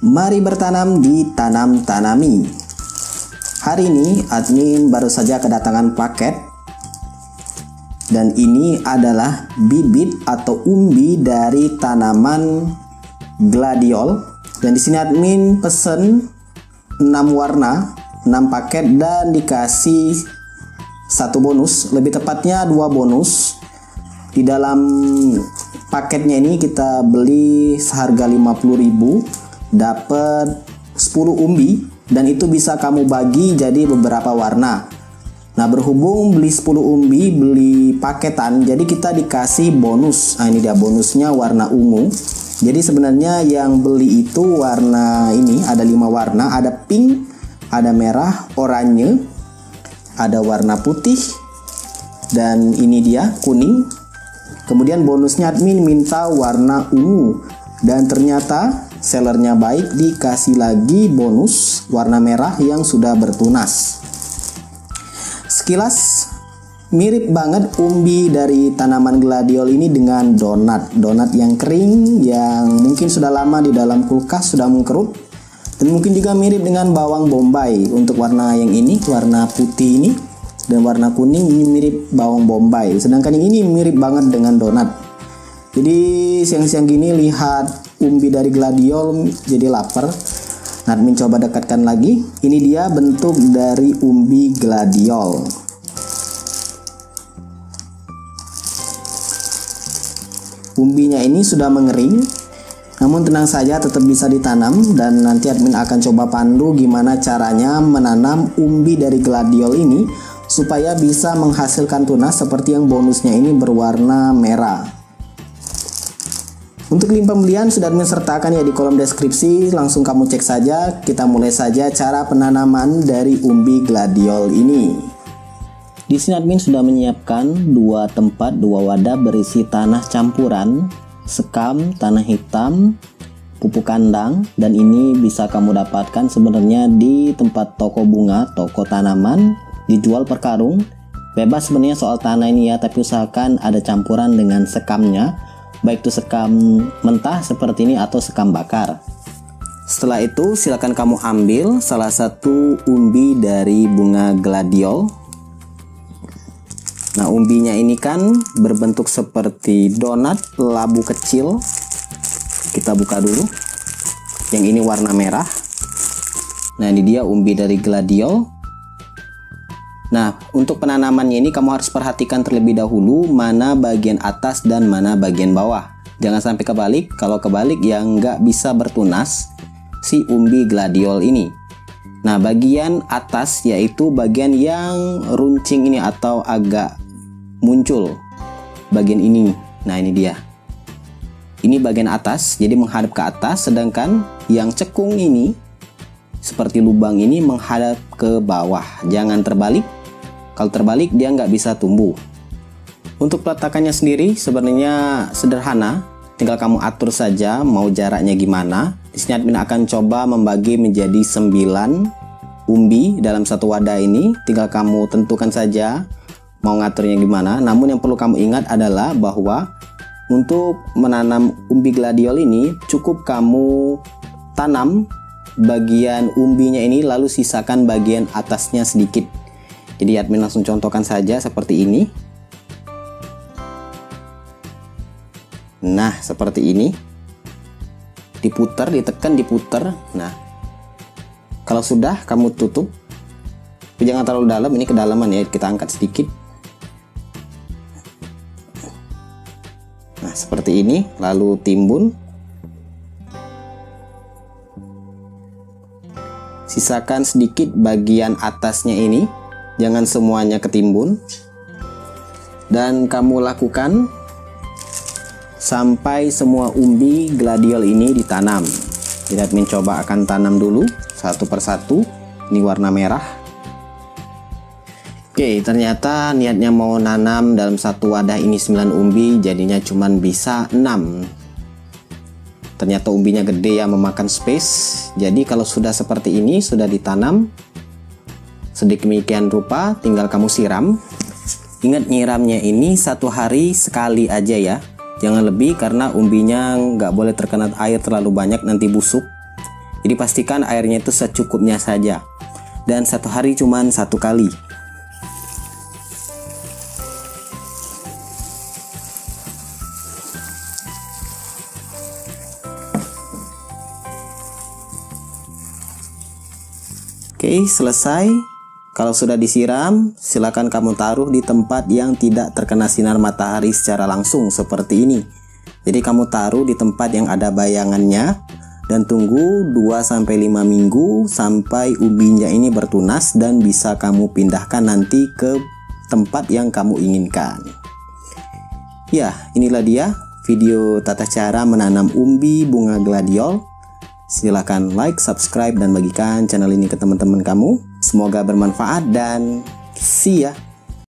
Mari bertanam di Tanam Tanami. Hari ini admin baru saja kedatangan paket. Dan ini adalah bibit atau umbi dari tanaman gladiol. Dan di sini admin pesen 6 warna 6 paket dan dikasih satu bonus. Lebih tepatnya dua bonus. Di dalam paketnya ini kita beli seharga 50.000 dapat 10 umbi dan itu bisa kamu bagi jadi beberapa warna. Nah, berhubung beli 10 umbi, beli paketan, jadi kita dikasih bonus. Nah, ini dia bonusnya warna ungu. Jadi sebenarnya yang beli itu warna ini ada lima warna, ada pink, ada merah, oranye, ada warna putih, dan ini dia kuning. Kemudian bonusnya admin minta warna ungu dan ternyata sellernya baik dikasih lagi bonus warna merah yang sudah bertunas. Sekilas mirip banget umbi dari tanaman gladiol ini dengan donat. Donat yang kering yang mungkin sudah lama di dalam kulkas sudah mengkerut dan mungkin juga mirip dengan bawang bombay. Untuk warna yang ini warna putih ini dan warna kuning ini mirip bawang bombay. Sedangkan yang ini mirip banget dengan donat. Jadi siang-siang gini lihat umbi dari gladiol jadi lapar. Nah mencoba dekatkan lagi. Ini dia bentuk dari umbi gladiol. Umbinya ini sudah mengering namun tenang saja tetap bisa ditanam dan nanti admin akan coba pandu gimana caranya menanam umbi dari gladiol ini supaya bisa menghasilkan tunas seperti yang bonusnya ini berwarna merah untuk link pembelian sudah admin sertakan ya di kolom deskripsi, langsung kamu cek saja. Kita mulai saja cara penanaman dari umbi gladiol ini. Di sini admin sudah menyiapkan dua tempat, dua wadah berisi tanah campuran, sekam, tanah hitam, pupuk kandang dan ini bisa kamu dapatkan sebenarnya di tempat toko bunga, toko tanaman, dijual per karung. Bebas sebenarnya soal tanah ini ya, tapi usahakan ada campuran dengan sekamnya baik itu sekam mentah seperti ini atau sekam bakar. Setelah itu silakan kamu ambil salah satu umbi dari bunga gladiol. Nah umbinya ini kan berbentuk seperti donat labu kecil. Kita buka dulu. Yang ini warna merah. Nah ini dia umbi dari gladiol. Nah, untuk penanamannya ini kamu harus perhatikan terlebih dahulu mana bagian atas dan mana bagian bawah. Jangan sampai kebalik, kalau kebalik ya nggak bisa bertunas si umbi gladiol ini. Nah, bagian atas yaitu bagian yang runcing ini atau agak muncul. Bagian ini. Nah, ini dia. Ini bagian atas, jadi menghadap ke atas, sedangkan yang cekung ini seperti lubang ini menghadap ke bawah. Jangan terbalik, kalau terbalik dia nggak bisa tumbuh. Untuk peletakannya sendiri sebenarnya sederhana, tinggal kamu atur saja mau jaraknya gimana. Di sini admin akan coba membagi menjadi 9 umbi dalam satu wadah ini. Tinggal kamu tentukan saja mau ngaturnya gimana. Namun yang perlu kamu ingat adalah bahwa untuk menanam umbi gladiol ini cukup kamu tanam bagian umbinya ini lalu sisakan bagian atasnya sedikit jadi admin langsung contohkan saja seperti ini. Nah, seperti ini. Diputar, ditekan, diputar. Nah, kalau sudah kamu tutup. Tapi jangan terlalu dalam, ini kedalaman ya, kita angkat sedikit. Nah, seperti ini, lalu timbun. Sisakan sedikit bagian atasnya ini jangan semuanya ketimbun. Dan kamu lakukan sampai semua umbi gladiol ini ditanam. Jadi admin coba akan tanam dulu satu persatu. Ini warna merah. Oke ternyata niatnya mau nanam dalam satu wadah ini 9 umbi jadinya cuma bisa 6 ternyata umbinya gede ya memakan space. Jadi kalau sudah seperti ini sudah ditanam sedemikian rupa tinggal kamu siram ingat nyiramnya ini satu hari sekali aja ya jangan lebih karena umbinya nggak boleh terkena air terlalu banyak nanti busuk Jadi pastikan airnya itu secukupnya saja. Dan satu hari cuman satu kali. Oke, selesai. Kalau sudah disiram, silakan kamu taruh di tempat yang tidak terkena sinar matahari secara langsung seperti ini. Jadi kamu taruh di tempat yang ada bayangannya dan tunggu 2 5 minggu sampai ubinya ini bertunas dan bisa kamu pindahkan nanti ke tempat yang kamu inginkan. Ya, inilah dia video tata cara menanam umbi bunga gladiol. Silahkan like, subscribe, dan bagikan channel ini ke teman-teman kamu. Semoga bermanfaat dan see ya.